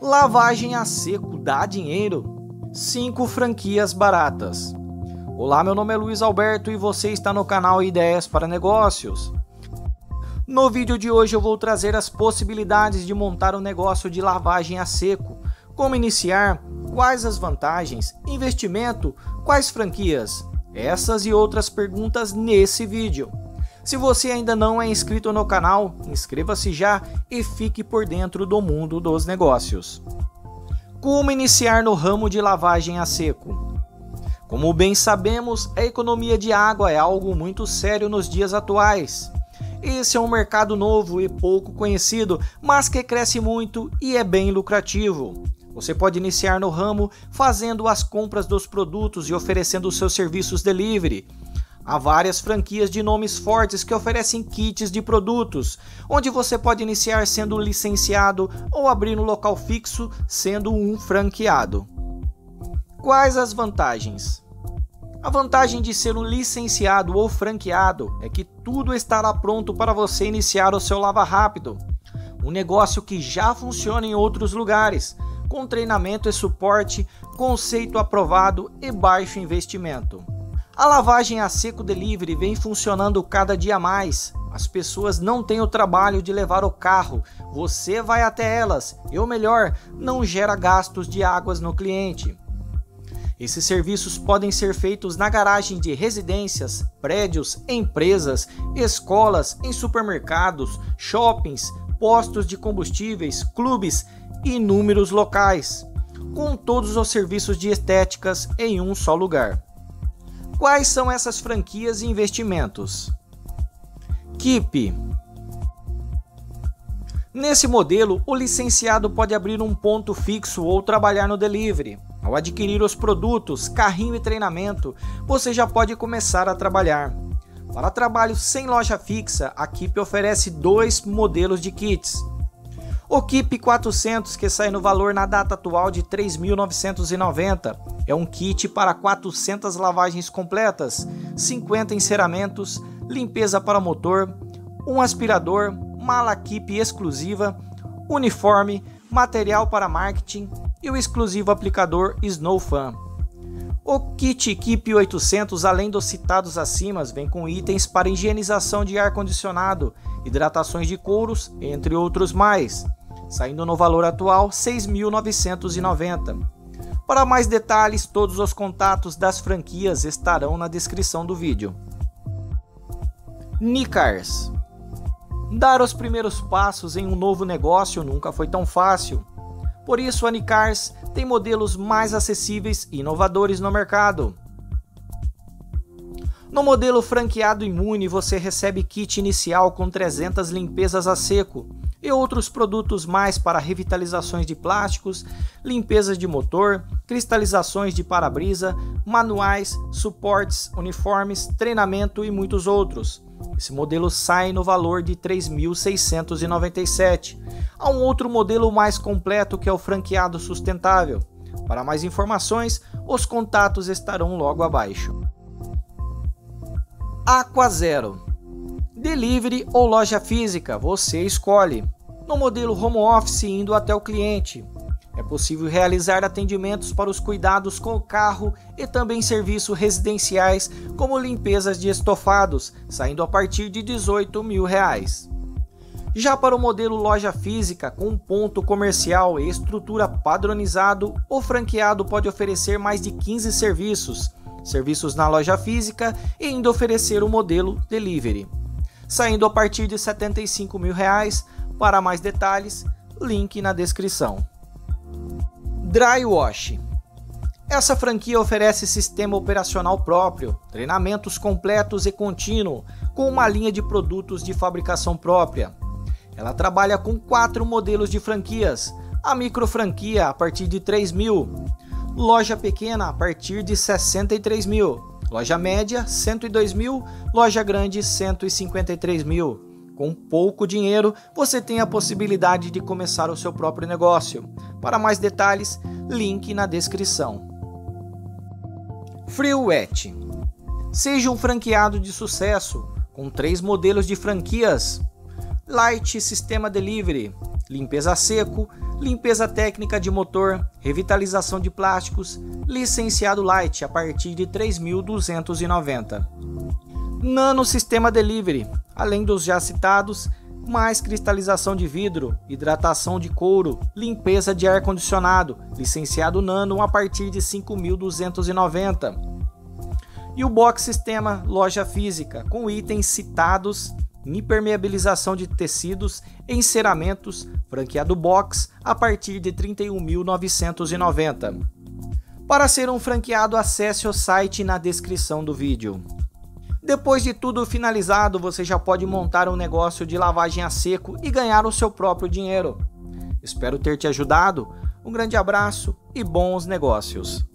Lavagem a seco dá dinheiro? 5 franquias baratas. Olá, meu nome é Luiz Alberto e você está no canal Ideias para Negócios. No vídeo de hoje eu vou trazer as possibilidades de montar um negócio de lavagem a seco, como iniciar, quais as vantagens, investimento, quais franquias. Essas e outras perguntas nesse vídeo. Se você ainda não é inscrito no canal, inscreva-se já e fique por dentro do mundo dos negócios. Como iniciar no ramo de lavagem a seco? Como bem sabemos, a economia de água é algo muito sério nos dias atuais. Esse é um mercado novo e pouco conhecido, mas que cresce muito e é bem lucrativo. Você pode iniciar no ramo fazendo as compras dos produtos e oferecendo seus serviços delivery. Há várias franquias de nomes fortes que oferecem kits de produtos, onde você pode iniciar sendo licenciado ou abrir um local fixo sendo um franqueado. Quais as vantagens? A vantagem de ser um licenciado ou franqueado é que tudo estará pronto para você iniciar o seu lava rápido, um negócio que já funciona em outros lugares, com treinamento e suporte, conceito aprovado e baixo investimento. A lavagem a seco delivery vem funcionando cada dia mais. As pessoas não têm o trabalho de levar o carro, você vai até elas, e o melhor, não gera gastos de águas no cliente. Esses serviços podem ser feitos na garagem de residências, prédios, empresas, escolas, em supermercados, shoppings, postos de combustíveis, clubes e inúmeros locais, com todos os serviços de estéticas em um só lugar. Quais são essas franquias e investimentos? Keep. Nesse modelo, o licenciado pode abrir um ponto fixo ou trabalhar no delivery. Ao adquirir os produtos, carrinho e treinamento, você já pode começar a trabalhar. Para trabalho sem loja fixa, a Keep oferece dois modelos de kits. O Keep 400, que sai no valor na data atual de 3.990, é um kit para 400 lavagens completas, 50 enceramentos, limpeza para motor, um aspirador, mala equipe exclusiva, uniforme, material para marketing e o exclusivo aplicador Snow Fan. O kit Keep 800, além dos citados acima, vem com itens para higienização de ar-condicionado, hidratações de couros, entre outros mais, saindo no valor atual R$ 6.990. Para mais detalhes, todos os contatos das franquias estarão na descrição do vídeo. Nicars Dar os primeiros passos em um novo negócio nunca foi tão fácil. Por isso, a Nicars tem modelos mais acessíveis e inovadores no mercado. No modelo franqueado imune, você recebe kit inicial com 300 limpezas a seco, e outros produtos mais para revitalizações de plásticos, limpeza de motor, cristalizações de para-brisa, manuais, suportes, uniformes, treinamento e muitos outros. Esse modelo sai no valor de R$ 3.697. Há um outro modelo mais completo que é o franqueado sustentável. Para mais informações, os contatos estarão logo abaixo. Aqua Zero Delivery ou loja física, você escolhe. No modelo home office, indo até o cliente. É possível realizar atendimentos para os cuidados com o carro e também serviços residenciais, como limpezas de estofados, saindo a partir de 18 mil reais. Já para o modelo loja física, com ponto comercial e estrutura padronizado, o franqueado pode oferecer mais de 15 serviços, serviços na loja física e ainda oferecer o modelo delivery saindo a partir de 75 mil reais. Para mais detalhes, link na descrição. Dry Wash essa franquia oferece sistema operacional próprio, treinamentos completos e contínuo, com uma linha de produtos de fabricação própria. Ela trabalha com quatro modelos de franquias: a micro franquia a partir de 3 mil, loja pequena a partir de 63 mil, Loja média, 102 mil. Loja grande, 153 mil. Com pouco dinheiro, você tem a possibilidade de começar o seu próprio negócio. Para mais detalhes, link na descrição. FreeWet Seja um franqueado de sucesso, com três modelos de franquias: Light Sistema Delivery, limpeza seco, limpeza técnica de motor, revitalização de plásticos, licenciado light a partir de 3.290. Nano Sistema Delivery, além dos já citados, mais cristalização de vidro, hidratação de couro, limpeza de ar-condicionado, licenciado Nano a partir de 5.290. E o Box Sistema Loja Física, com itens citados impermeabilização de tecidos, enceramentos, franqueado box a partir de 31.990. Para ser um franqueado, acesse o site na descrição do vídeo. Depois de tudo finalizado, você já pode montar um negócio de lavagem a seco e ganhar o seu próprio dinheiro. Espero ter te ajudado. Um grande abraço e bons negócios.